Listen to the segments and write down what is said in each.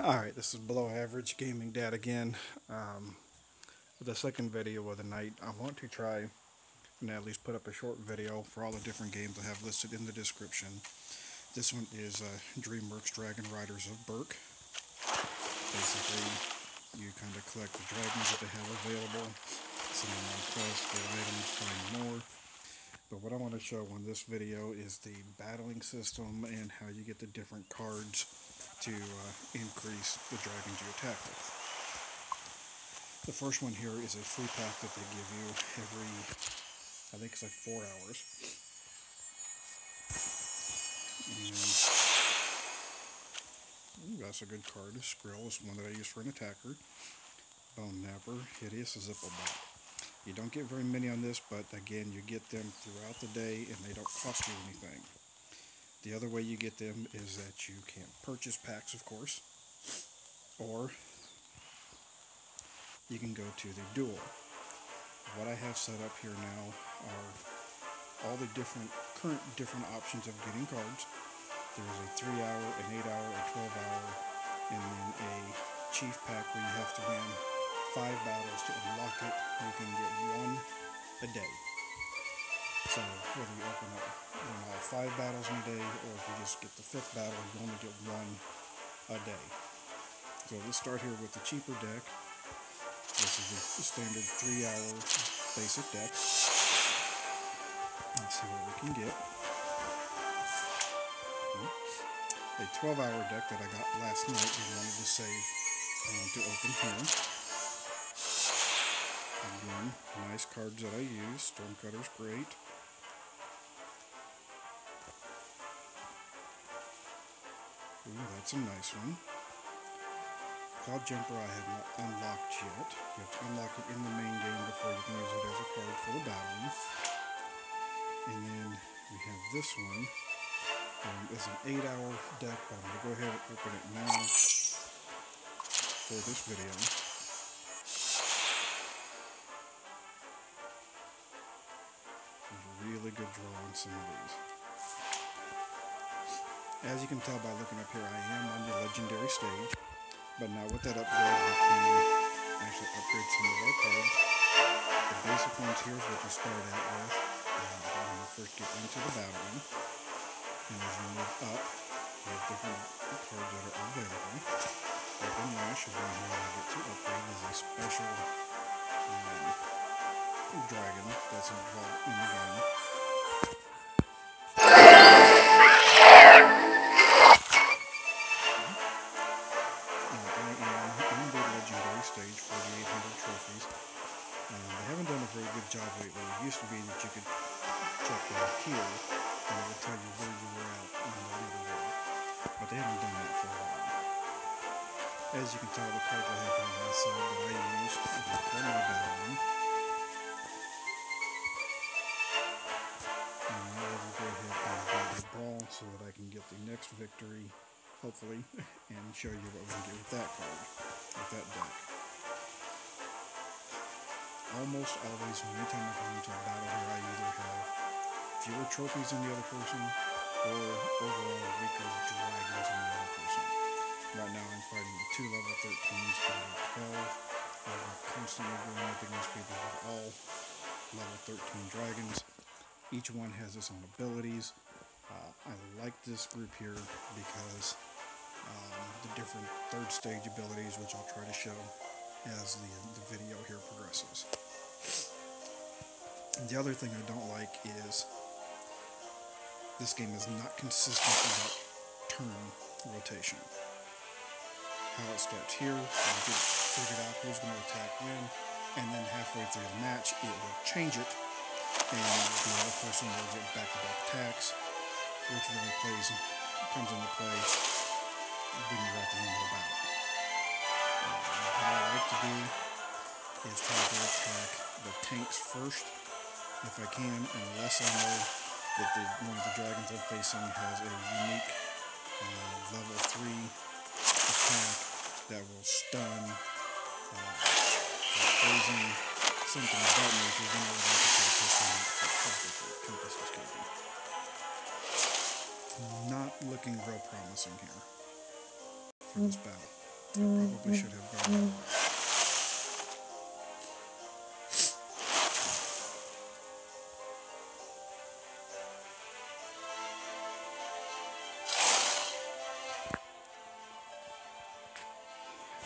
Alright, this is Below Average Gaming Dad again. Um, the second video of the night, I want to try and at least put up a short video for all the different games I have listed in the description. This one is uh, DreamWorks Dragon Riders of Berk. Basically, you kind of collect the dragons that they have available, send them on quests, get items, find more. But what I want to show on this video is the battling system and how you get the different cards to uh, increase the dragons you attack with. The first one here is a free pack that they give you every, I think it's like four hours. And ooh, that's a good card. Skrill is one that I use for an attacker. Boneknapper, Hideous Zippleback. You don't get very many on this, but again, you get them throughout the day and they don't cost you anything. The other way you get them is that you can purchase packs, of course, or you can go to the duel. What I have set up here now are all the different current different options of getting cards. There's a 3 hour, an 8 hour, a 12 hour, and then a chief pack where you have to win 5 battles to unlock it. You can get one a day. So whether you open up win all 5 battles in a day or if you just get the 5th battle, you only get one a day. So let's start here with the cheaper deck. This is the standard 3 hour basic deck. Let's see what we can get. A 12 hour deck that I got last night we wanted to save um, to open here. Again, nice cards that I use. Stormcutter's great. That's a nice one. Cloud Jumper I have not unlocked yet. You have to unlock it in the main game before you can use it as a card for the battle. And then we have this one. Um, it's an 8 hour deck, but I'm going to go ahead and open it now for this video. Really good draw on some of these. As you can tell by looking up here, I am on the legendary stage. But now with that upgrade, we can actually upgrade some of our cards. The basic ones here is what you start out with uh, when you first get into the battle. And as you move up, you have different cards that are available. Open Lash is one here I get to upgrade as a special um, dragon that's involved in the game. Victory hopefully, and show you what we can do with that card, with that deck. Almost always, anytime I come into a battle here, I either have fewer trophies than the other person, or overall weaker dragons than the other person. Right now I'm fighting with two level 13s and a 12. I'm constantly going up against people with all level 13 dragons. Each one has its own abilities. Uh, I like this group here because um, the different third stage abilities, which I'll try to show as the, the video here progresses. The other thing I don't like is this game is not consistent about turn rotation. How it starts here, you get figured out who's going to attack when, and then halfway through the match, it will change it, and the other person will get back-to-back -back attacks, which really plays comes into play when you're at the end of the battle. Uh, what I like to do is try to attack the tanks first, if I can, unless I know that the, one of the dragons I'm facing has a unique uh, level 3 attack that will stun, uh, poison, something of that nature, then I would like to try to take looking real promising here for this battle. Mm, probably mm, should have gone. Mm.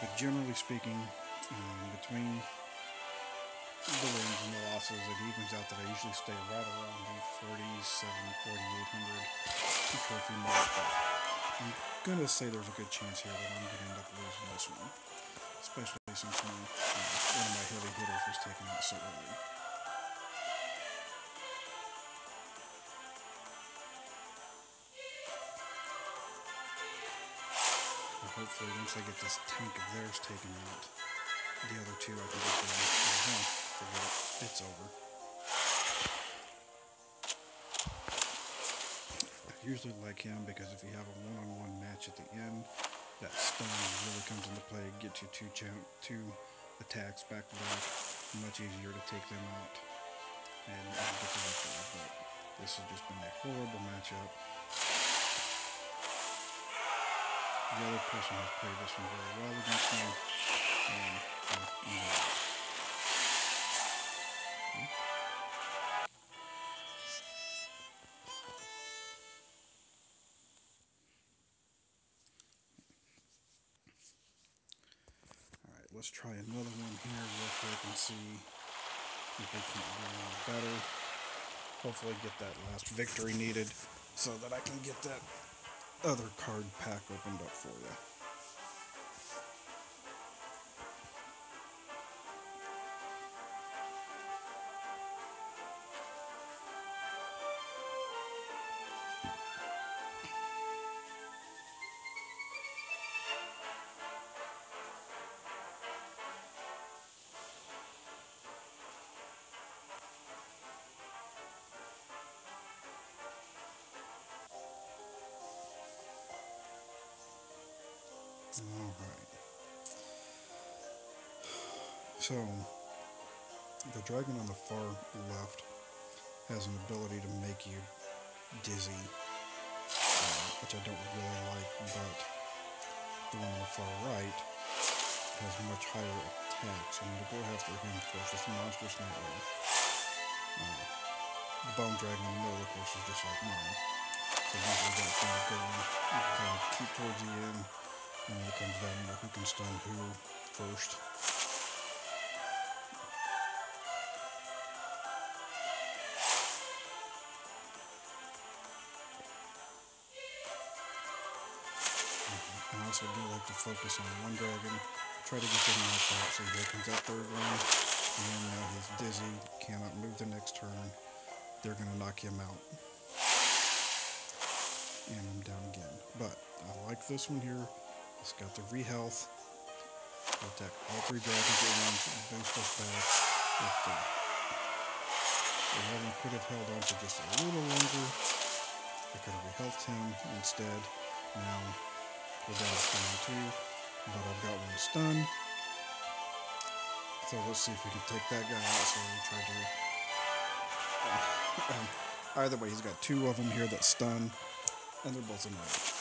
But generally speaking, um, between the wins and the losses, it evens out that I usually stay right around the 47, 4800 trophy mark. But I'm gonna say there's a good chance here that I'm gonna end up losing this one, especially since my, uh, one of my heavy hitters was taken out so early. hopefully once I get this tank of theirs taken out, the other two I can get them. Forget it. It's over. I usually like him because if you have a one-on-one match at the end, that stun really comes into play. gets you two two attacks back to back. Much easier to take them out and, get. But this has just been a horrible matchup. the other person has played this one very well against me. And, uh, let's try another one here real quick and see if they can't do any better. Hopefully get that last victory needed so that I can get that other card pack opened up for you. So, the dragon on the far left has an ability to make you dizzy, uh, which I don't really like, but the one on the far right has much higher attacks. I'm going to go after him first. It's monstrous nightmare. Uh, the bone dragon in the middle, of course, is just like mine. So usually that's when I go you kind of keep towards the end and then it comes down to who can stun who first. Also do like to focus on one dragon, try to get them knocked out. So here comes that third one, and now he's dizzy, cannot move the next turn. They're going to knock him out. And I'm down again. But I like this one here. It's got the re-health. Attack all three dragons at once and boost us back. If the, one could have held on for just a little longer, I could have re-healthed him instead. Now we're down to but I've got one stunned. So let's see if we can take that guy out. So we try to. Um, either way, he's got two of them here that stun, and they're both annoying.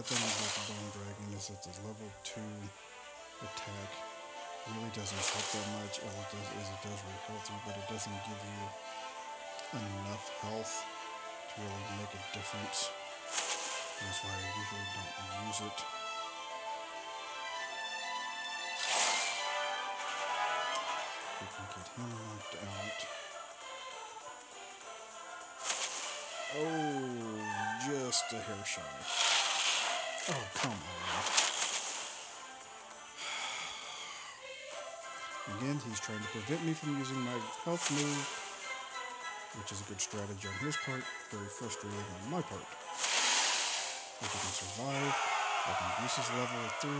Bad thing about the Bone Dragon is that the level 2 attack really doesn't help that much. All it does is it does re-health you, but it doesn't give you enough health to really make a difference. That's why I usually don't use it. We can get him knocked out. Oh, just a hair shy. Oh, come on. Again, he's trying to prevent me from using my health move, which is a good strategy on his part, very frustrating on my part. If he can survive, I can use his level 3,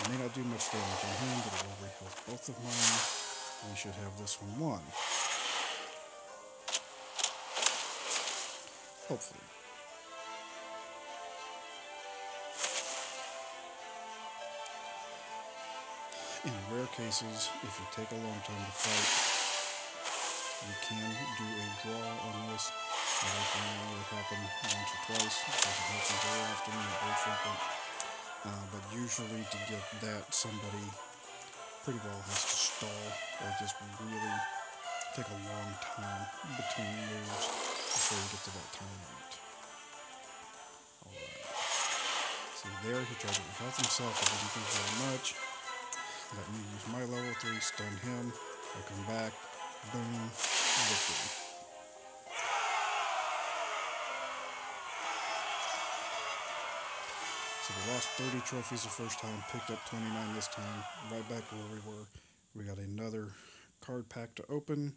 It may not do much damage on him, but it will rehealth both of mine. We should have this one won. Hopefully. In rare cases, if you take a long time to fight, you can do a draw on this. That can only happen once or twice. It doesn't happen very often, not very frequent. Uh, but usually to get that, somebody pretty well has to stall or just really take a long time between moves before you get to that time limit. Alright. See there, he tried to health himself, it didn't do very much. Let me use my level 3, stun him, I come back, boom, victory. So we lost 30 trophies the first time, picked up 29 this time, right back where we were. We got another card pack to open.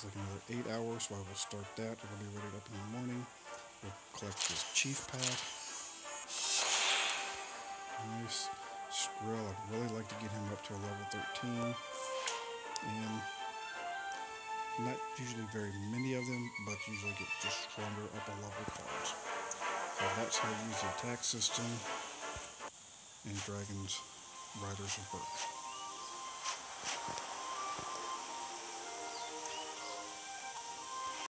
Like another eight hours, so I will start that. It'll be ready up in the morning. We'll collect this chief pack. Nice Skrill. I'd really like to get him up to a level 13. And not usually very many of them, but usually get just stronger up a level cards. So that's how you use the attack system in Dragon's Riders of Berk.